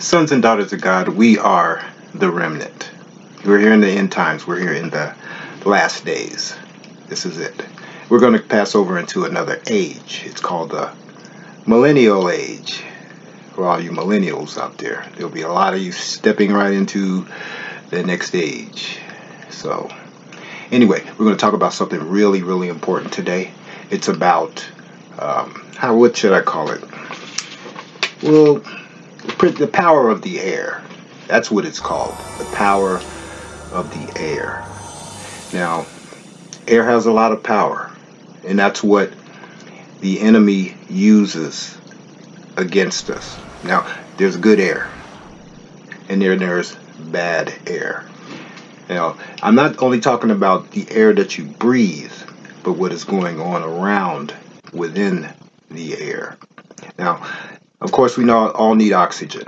Sons and daughters of God, we are the remnant. We're here in the end times. We're here in the last days. This is it. We're going to pass over into another age. It's called the millennial age. For all you millennials out there, there'll be a lot of you stepping right into the next age. So, anyway, we're going to talk about something really, really important today. It's about um, how what should I call it? Well, the power of the air. That's what it's called. The power of the air. Now, air has a lot of power, and that's what the enemy uses against us. Now, there's good air, and then there's bad air. Now, I'm not only talking about the air that you breathe, but what is going on around within the air. Now, of course, we know all need oxygen.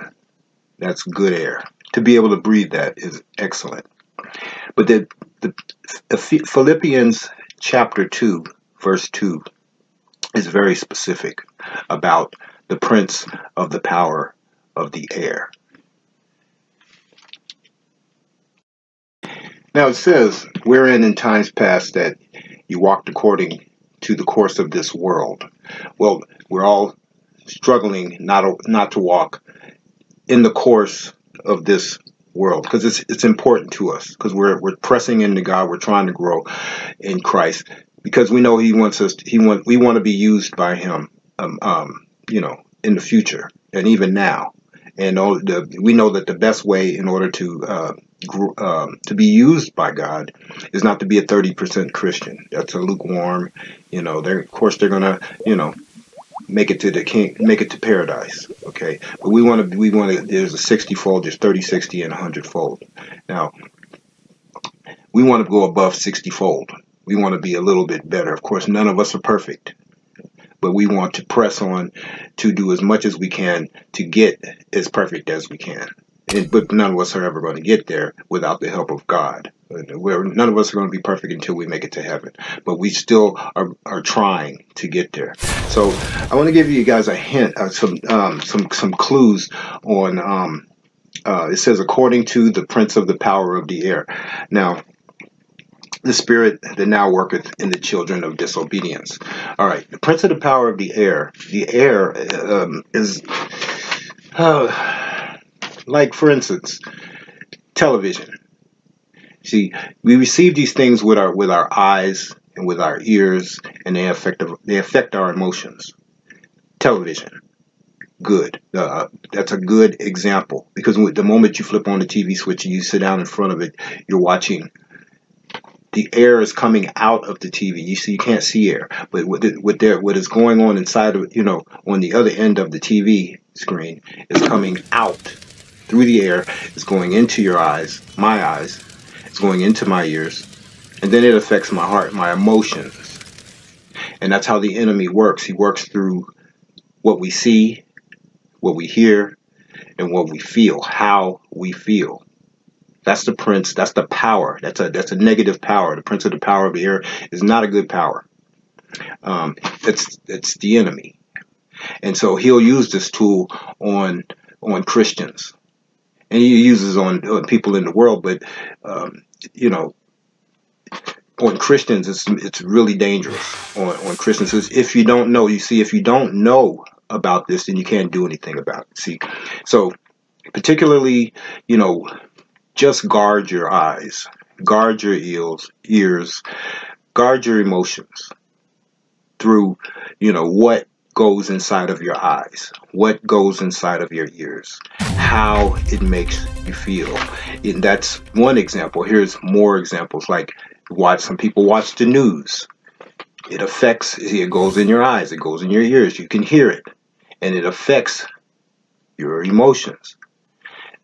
That's good air. To be able to breathe that is excellent. But the, the, Philippians chapter 2, verse 2 is very specific about the prince of the power of the air. Now it says, wherein in times past that you walked according to the course of this world. Well, we're all struggling not not to walk in the course of this world because it's it's important to us because we're we're pressing into God. We're trying to grow in Christ because we know He wants us. he want we want to be used by Him. Um, um, you know, in the future and even now. And all the, we know that the best way in order to uh, um, to be used by God is not to be a 30% Christian. That's a lukewarm, you know, they're, of course they're going to, you know, make it to the king, make it to paradise. Okay. But we want to, we want to, there's a 60 fold, there's 30, 60 and 100 fold. Now we want to go above 60 fold. We want to be a little bit better. Of course, none of us are perfect but we want to press on to do as much as we can to get as perfect as we can but none of us are ever going to get there without the help of God. We're, none of us are going to be perfect until we make it to heaven, but we still are, are trying to get there. So I want to give you guys a hint, uh, some um, some some clues on. Um, uh, it says, according to the prince of the power of the air. Now, the spirit that now worketh in the children of disobedience. All right, the prince of the power of the air. The air um, is. Uh, like, for instance, television. See, we receive these things with our with our eyes and with our ears, and they affect they affect our emotions. Television, good. Uh, that's a good example because the moment you flip on the TV switch and you sit down in front of it, you're watching. The air is coming out of the TV. You see, you can't see air, but what, what there, what is going on inside of you know on the other end of the TV screen is coming out through the air. It's going into your eyes, my eyes. It's going into my ears. And then it affects my heart, my emotions. And that's how the enemy works. He works through what we see, what we hear, and what we feel, how we feel. That's the prince. That's the power. That's a that's a negative power. The prince of the power of the air is not a good power. Um, it's it's the enemy, and so he'll use this tool on on Christians and he uses on, on people in the world, but um, you know, on Christians, it's it's really dangerous on, on Christians. If you don't know, you see, if you don't know about this, then you can't do anything about it. See, so particularly, you know, just guard your eyes, guard your ears, ears, guard your emotions through, you know, what goes inside of your eyes, what goes inside of your ears, how it makes you feel. And that's one example. Here's more examples like watch some people watch the news. It affects it goes in your eyes, it goes in your ears, you can hear it. And it affects your emotions.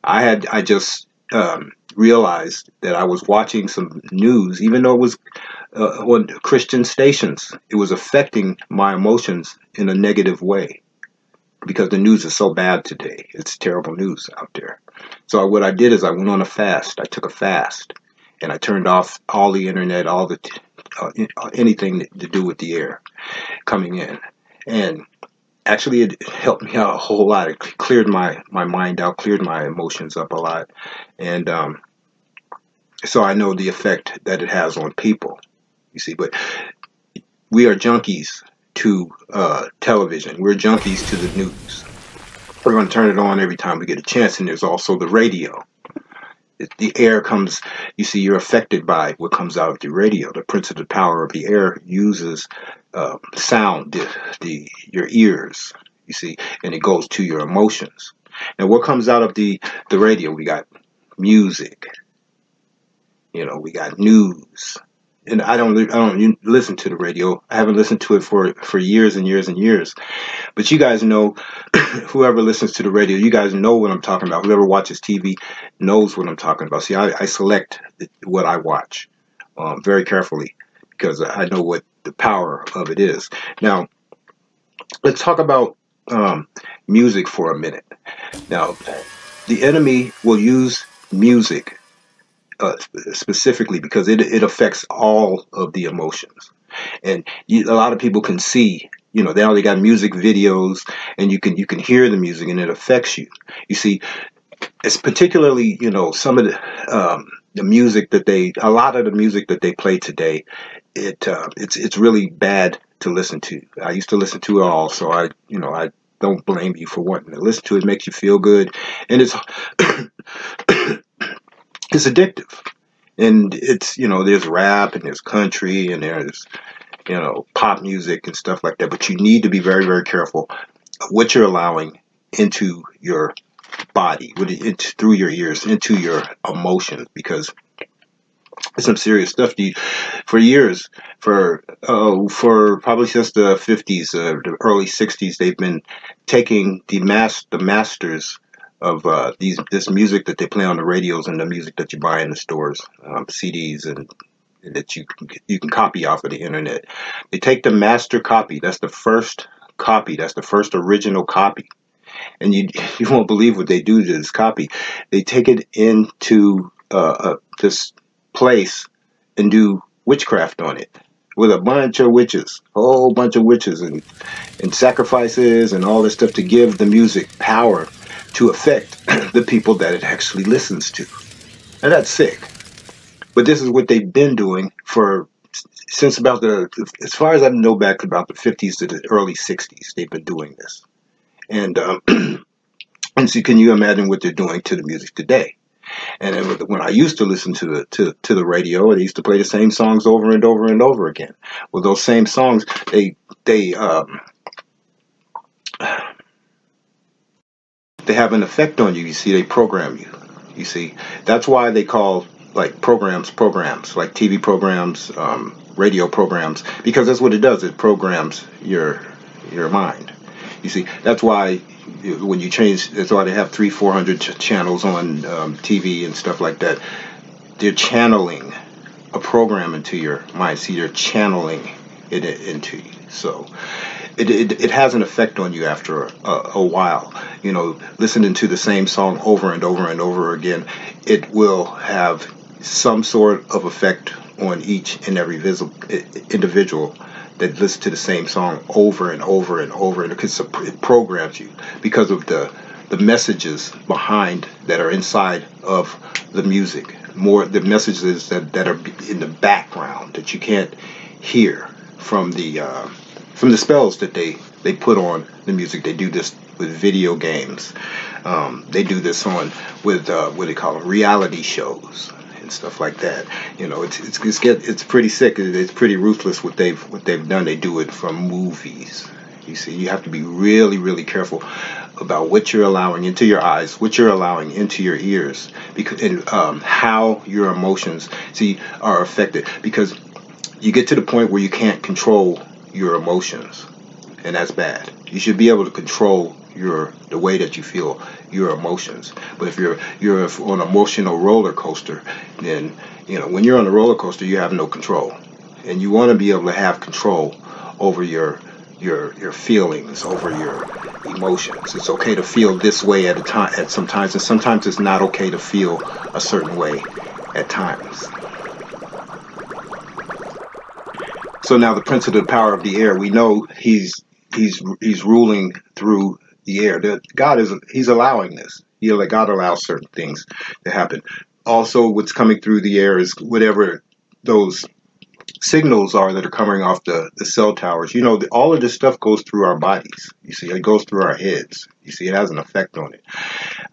I had I just um, realized that I was watching some news, even though it was uh, on Christian stations. It was affecting my emotions in a negative way because the news is so bad today. It's terrible news out there. So what I did is I went on a fast. I took a fast and I turned off all the internet, all the uh, anything to do with the air coming in, and actually it helped me out a whole lot. It cleared my my mind out, cleared my emotions up a lot, and um, so I know the effect that it has on people. You see, but we are junkies to uh, television. We're junkies to the news. We're going to turn it on every time we get a chance, and there's also the radio. the air comes, you see, you're affected by what comes out of the radio. The principle power of the air uses uh, sound, the, the your ears, you see, and it goes to your emotions. And what comes out of the the radio? We got music. You know, we got news. And I don't, I don't listen to the radio. I haven't listened to it for for years and years and years. But you guys know, whoever listens to the radio, you guys know what I'm talking about. Whoever watches TV knows what I'm talking about. See, I, I select what I watch um, very carefully because I know what the power of it is. Now, let's talk about um, music for a minute. Now, the enemy will use music uh, specifically because it, it affects all of the emotions. And you, a lot of people can see, you know, they only got music videos and you can you can hear the music and it affects you. You see, it's particularly, you know, some of the um, the music that they a lot of the music that they play today it uh, it's it's really bad to listen to. I used to listen to it all, so I you know I don't blame you for wanting to listen to it. it makes you feel good, and it's it's addictive. And it's you know there's rap and there's country and there's you know pop music and stuff like that. But you need to be very very careful what you're allowing into your body, it, through your ears, into your emotions, because some serious stuff. For years, for uh, for probably since the fifties, uh, the early sixties, they've been taking the mass the masters of uh, these this music that they play on the radios and the music that you buy in the stores, um, CDs and, that you you can copy off of the internet. They take the master copy. That's the first copy. That's the first original copy. And you you won't believe what they do to this copy. They take it into uh, uh this place and do witchcraft on it with a bunch of witches, a whole bunch of witches and, and sacrifices and all this stuff to give the music power to affect the people that it actually listens to. And that's sick. But this is what they've been doing for since about the, as far as I know back about the 50s to the early 60s, they've been doing this. And, um, and so can you imagine what they're doing to the music today? And when I used to listen to the to, to the radio, they used to play the same songs over and over and over again. Well, those same songs, they they um, they have an effect on you. You see, they program you. You see, that's why they call like programs programs, like TV programs, um, radio programs, because that's what it does. It programs your your mind. You see, that's why when you change, that's why they have three, four hundred ch- channels on um, TV and stuff like that. They're channeling a program into your mind. See, they're channeling it into you. So it, it, it has an effect on you after a, a, while. You know, listening to the same song over and over and over again, it will have some sort of effect on each and every visible individual that listen to the same song over and over and over, and because it programs you because of the the messages behind that are inside of the music. More the messages that, that are in the background that you can't hear from the uh, from the spells that they they put on the music. They do this with video games. Um, they do this on with uh, what do they call them reality shows and stuff like that. You know, it's it's it's, get, it's pretty sick. It's pretty ruthless what they've what they've done. They do it from movies. You see, you have to be really really careful about what you're allowing into your eyes, what you're allowing into your ears, because and um, how your emotions see are affected. Because you get to the point where you can't control your emotions, and that's bad. You should be able to control your the way that you feel your emotions. But if you're you're on an emotional roller coaster, then you know when you're on a roller coaster, you have no control, and you want to be able to have control over your your your feelings, over your emotions. It's okay to feel this way at a time at sometimes, and sometimes it's not okay to feel a certain way at times. So now the prince of the power of the air, we know he's he's he's ruling through the air. God is he's allowing this. He God allows certain things to happen. Also, what's coming through the air is whatever those signals are that are coming off the, the cell towers. You know, the, all of this stuff goes through our bodies. You see, it goes through our heads. You see, it has an effect on it.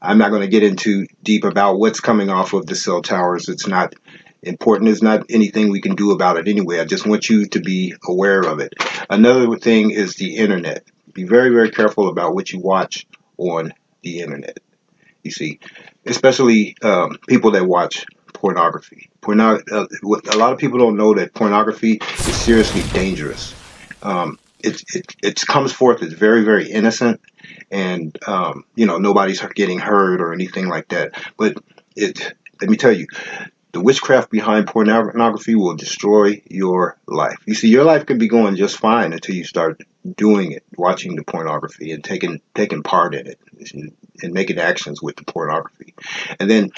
I'm not going to get into deep about what's coming off of the cell towers. It's not important. It's not anything we can do about it anyway. I just want you to be aware of it. Another thing is the internet. Be very, very careful about what you watch on the internet. You see, especially um, people that watch pornography. Porno- uh, a lot of people don't know that pornography is seriously dangerous. Um, it, it, it comes forth as very, very innocent, and um, you know nobody's getting hurt or anything like that. But it, let me tell you, the witchcraft behind pornography will destroy your life. You see, your life can be going just fine until you start doing it, watching the pornography and taking taking part in it and, making actions with the pornography. And then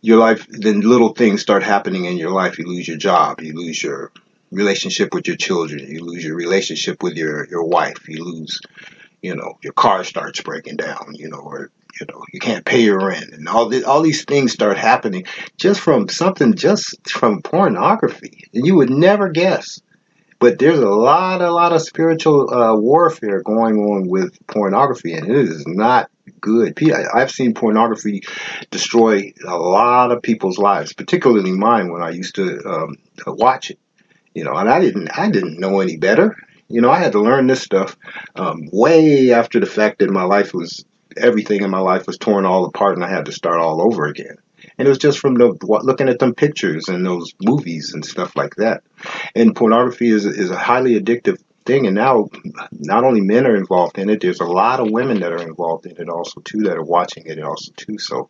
your life, then little things start happening in your life. You lose your job, you lose your relationship with your children, you lose your relationship with your, your wife, you lose, you know, your car starts breaking down, you know, or you know, you can't pay your rent, and all this, all these things start happening just from something, just from pornography, and you would never guess. But there's a lot, a lot of spiritual uh, warfare going on with pornography, and it is not good. I've seen pornography destroy a lot of people's lives, particularly mine when I used to um, watch it. You know, and I didn't, I didn't know any better. You know, I had to learn this stuff um, way after the fact that my life was everything in my life was torn all apart, and I had to start all over again. And it was just from the looking at them pictures and those movies and stuff like that. And pornography is is a highly addictive thing and now not only men are involved in it there's a lot of women that are involved in it also too that are watching it also too so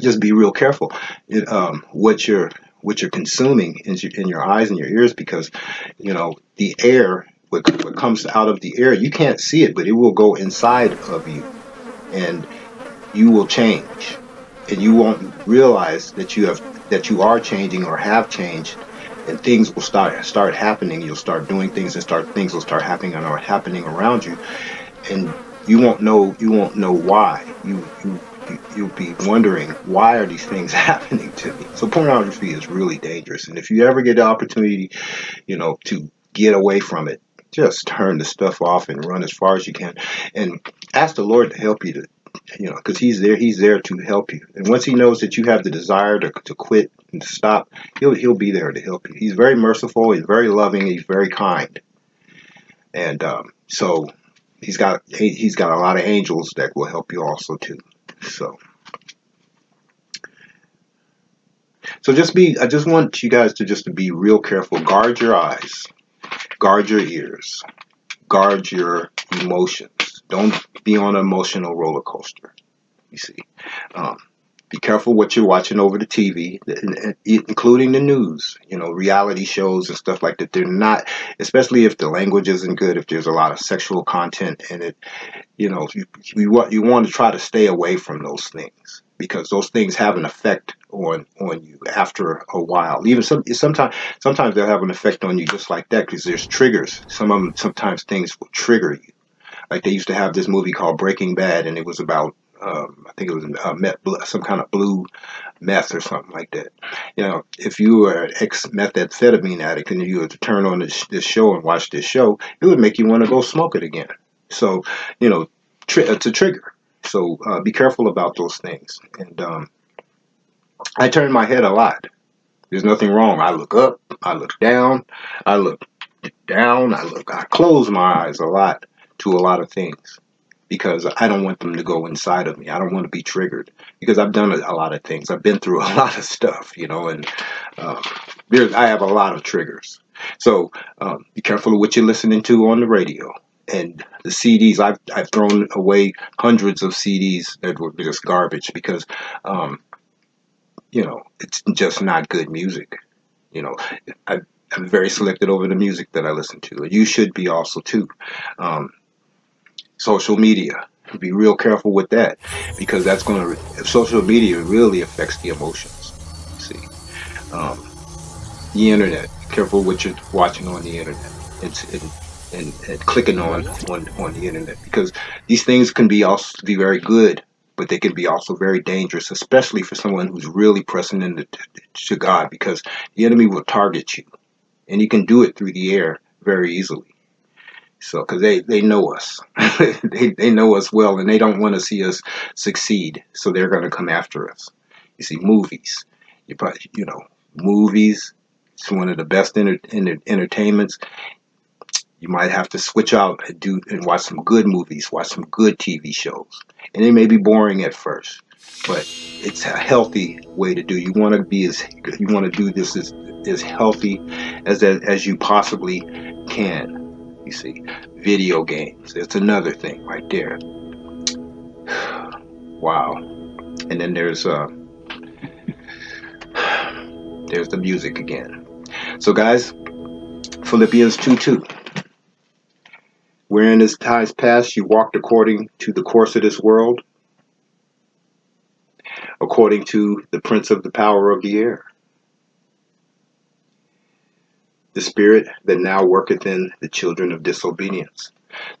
just be real careful it, um, what you're what you're consuming in your, in your eyes and your ears because you know the air what, what comes out of the air you can't see it but it will go inside of you and you will change and you won't realize that you have that you are changing or have changed and things will start start happening. You'll start doing things, and start things will start happening and are happening around you, and you won't know you won't know why. You you you'll be wondering why are these things happening to me. So pornography is really dangerous, and if you ever get the opportunity, you know, to get away from it, just turn the stuff off and run as far as you can, and ask the Lord to help you to you know, because he's there, he's there to help you. And once he knows that you have the desire to, to quit and to stop, he'll he'll be there to help you. He's very merciful, he's very loving, he's very kind, and um, so he's got he's got a lot of angels that will help you also too. So. So just be I just want you guys to just to be real careful. Guard your eyes. Guard your ears. Guard your emotions. Don't be on an emotional roller coaster. You see, um, be careful what you're watching over the TV, including the news. You know, reality shows and stuff like that. They're not, especially if the language isn't good. If there's a lot of sexual content in it, you know, you you want you want to try to stay away from those things because those things have an effect on on you after a while. Even some sometimes sometimes they'll have an effect on you just like that because there's triggers. Some of them sometimes things will trigger you. Like they used to have this movie called Breaking Bad, and it was about um, I think it was uh, meth, some kind of blue meth or something like that. You know, if you were an ex methamphetamine addict and you were to turn on this, this show and watch this show, it would make you want to go smoke it again. So, you know, tri- it's a trigger. So uh, be careful about those things. And um, I turn my head a lot. There's nothing wrong. I look up, I look down, I look down, I look, I close my eyes a lot to a lot of things because I don't want them to go inside of me. I don't want to be triggered because I've done a, a lot of things. I've been through a lot of stuff, you know, and uh, I have a lot of triggers. So um, be careful of what you're listening to on the radio and the CDs. I've I've thrown away hundreds of CDs that were just garbage because, um, you know, it's just not good music. You know, I, I'm very selected over the music that I listen to. You should be also too. Um, social media. Be real careful with that because that's going to, social media really affects the emotions. See, um, the internet. Careful what you're watching on the internet. It's, it, and, and clicking on, on on the internet because these things can be also be very good, but they can be also very dangerous, especially for someone who's really pressing into to God because the enemy will target you, and he can do it through the air very easily. So, because they, they know us, they, they know us well, and they don't want to see us succeed. So they're going to come after us. You see, movies, you probably, you know, movies. It's one of the best enter, enter, entertainments. You might have to switch out and do and watch some good movies, watch some good TV shows, and it may be boring at first, but it's a healthy way to do. You want to be as you want to do this as as healthy as as you possibly can you see, video games. It's another thing right there. wow. And then there's uh there's the music again. So guys, Philippians 2 2. Wherein as times past you walked according to the course of this world, according to the prince of the power of the air the spirit that now worketh in the children of disobedience.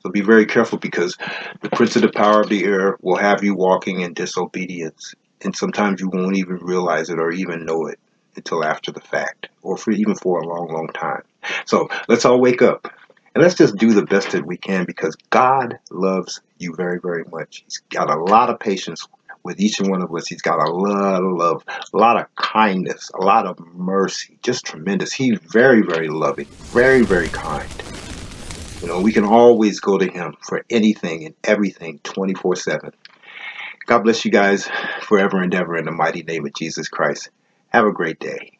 So be very careful because the prince of the power of the air will have you walking in disobedience. And sometimes you won't even realize it or even know it until after the fact or for even for a long, long time. So let's all wake up and let's just do the best that we can because God loves you very, very much. He's got a lot of patience with each and one of us. He's got a lot of love, a lot of kindness, a lot of mercy, just tremendous. He's very, very loving, very, very kind. You know, we can always go to him for anything and everything 24 7. God bless you guys forever and ever in the mighty name of Jesus Christ. Have a great day.